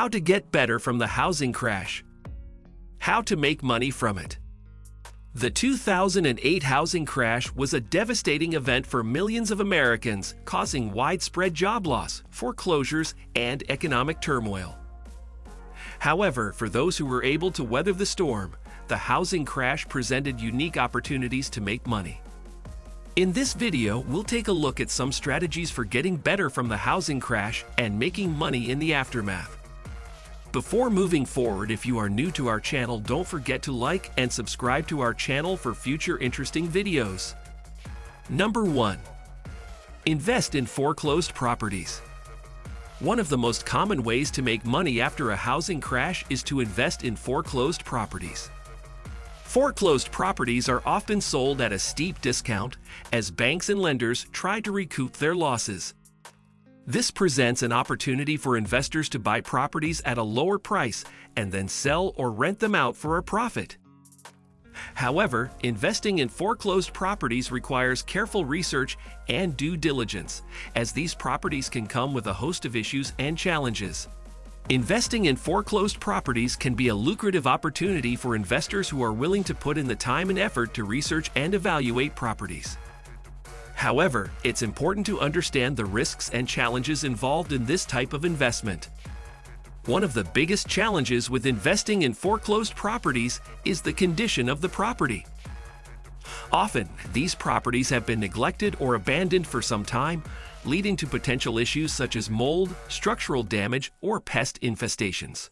How to get better from the housing crash. How to make money from it. The 2008 housing crash was a devastating event for millions of Americans, causing widespread job loss, foreclosures, and economic turmoil. However, for those who were able to weather the storm, the housing crash presented unique opportunities to make money. In this video, we'll take a look at some strategies for getting better from the housing crash and making money in the aftermath. Before moving forward, if you are new to our channel, don't forget to like and subscribe to our channel for future interesting videos. Number 1. Invest in foreclosed properties. One of the most common ways to make money after a housing crash is to invest in foreclosed properties. Foreclosed properties are often sold at a steep discount as banks and lenders try to recoup their losses. This presents an opportunity for investors to buy properties at a lower price and then sell or rent them out for a profit. However, investing in foreclosed properties requires careful research and due diligence, as these properties can come with a host of issues and challenges. Investing in foreclosed properties can be a lucrative opportunity for investors who are willing to put in the time and effort to research and evaluate properties. However, it's important to understand the risks and challenges involved in this type of investment. One of the biggest challenges with investing in foreclosed properties is the condition of the property. Often, these properties have been neglected or abandoned for some time, leading to potential issues such as mold, structural damage, or pest infestations.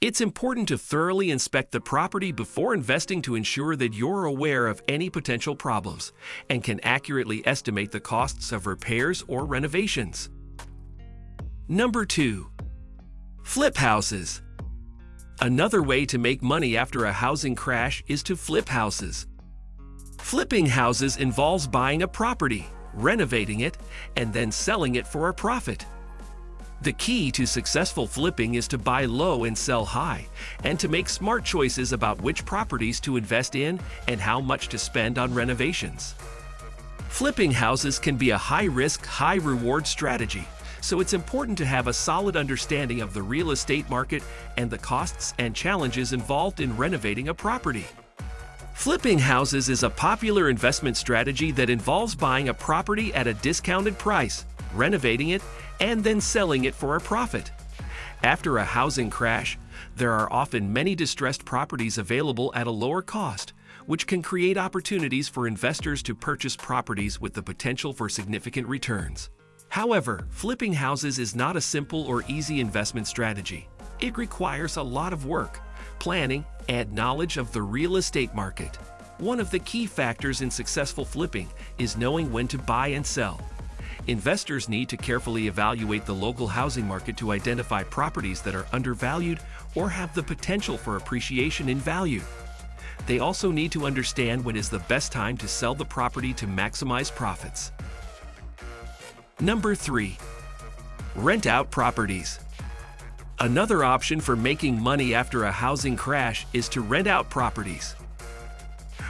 It's important to thoroughly inspect the property before investing to ensure that you're aware of any potential problems and can accurately estimate the costs of repairs or renovations. Number 2. Flip houses. Another way to make money after a housing crash is to flip houses. Flipping houses involves buying a property, renovating it, and then selling it for a profit. The key to successful flipping is to buy low and sell high, and to make smart choices about which properties to invest in and how much to spend on renovations. Flipping houses can be a high-risk, high-reward strategy, so it's important to have a solid understanding of the real estate market and the costs and challenges involved in renovating a property. Flipping houses is a popular investment strategy that involves buying a property at a discounted price, renovating it, and then selling it for a profit. After a housing crash, there are often many distressed properties available at a lower cost, which can create opportunities for investors to purchase properties with the potential for significant returns. However, flipping houses is not a simple or easy investment strategy. It requires a lot of work, planning, and knowledge of the real estate market. One of the key factors in successful flipping is knowing when to buy and sell. Investors need to carefully evaluate the local housing market to identify properties that are undervalued or have the potential for appreciation in value. They also need to understand when is the best time to sell the property to maximize profits. Number 3. Rent out properties. Another option for making money after a housing crash is to rent out properties.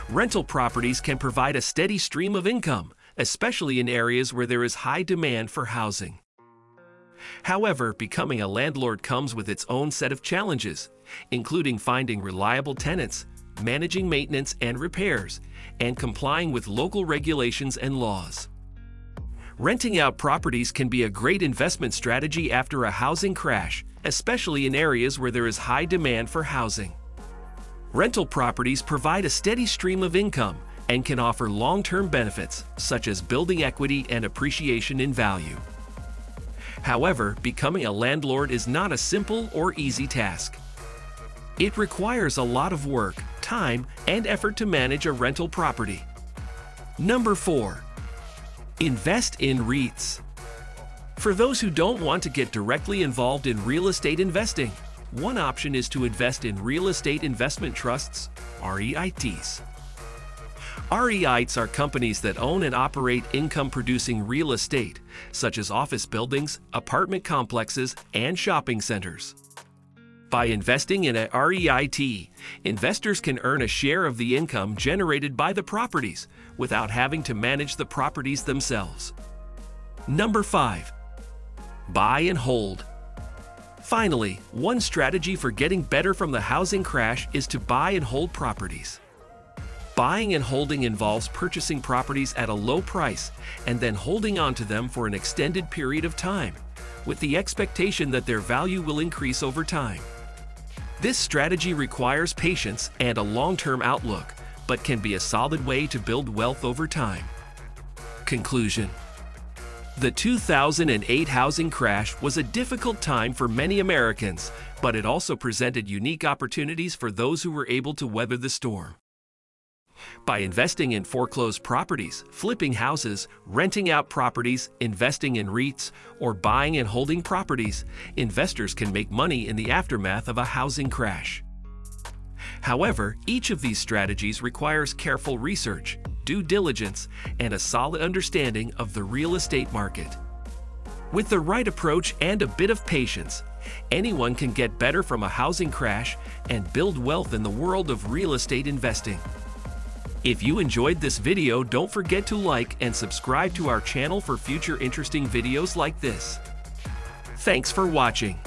Rental properties can provide a steady stream of income, especially in areas where there is high demand for housing. However, becoming a landlord comes with its own set of challenges, including finding reliable tenants, managing maintenance and repairs, and complying with local regulations and laws. Renting out properties can be a great investment strategy after a housing crash, especially in areas where there is high demand for housing. Rental properties provide a steady stream of income and can offer long-term benefits such as building equity and appreciation in value. However, becoming a landlord is not a simple or easy task. It requires a lot of work, time, and effort to manage a rental property. Number 4. Invest in REITs. For those who don't want to get directly involved in real estate investing, one option is to invest in real estate investment trusts, REITs. REITs are companies that own and operate income-producing real estate, such as office buildings, apartment complexes, and shopping centers. By investing in a REIT, investors can earn a share of the income generated by the properties without having to manage the properties themselves. Number 5. Buy and hold. Finally, one strategy for getting better from the housing crash is to buy and hold properties. Buying and holding involves purchasing properties at a low price and then holding onto them for an extended period of time, with the expectation that their value will increase over time. This strategy requires patience and a long-term outlook, but can be a solid way to build wealth over time. Conclusion The 2008 housing crash was a difficult time for many Americans, but it also presented unique opportunities for those who were able to weather the storm. By investing in foreclosed properties, flipping houses, renting out properties, investing in REITs, or buying and holding properties, investors can make money in the aftermath of a housing crash. However, each of these strategies requires careful research, due diligence, and a solid understanding of the real estate market. With the right approach and a bit of patience, anyone can get better from a housing crash and build wealth in the world of real estate investing. If you enjoyed this video, don't forget to like and subscribe to our channel for future interesting videos like this. Thanks for watching.